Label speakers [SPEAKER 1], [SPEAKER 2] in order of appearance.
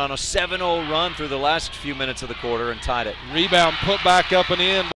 [SPEAKER 1] on a 7-0 run through the last few minutes of the quarter and tied it.
[SPEAKER 2] Rebound put back up and in.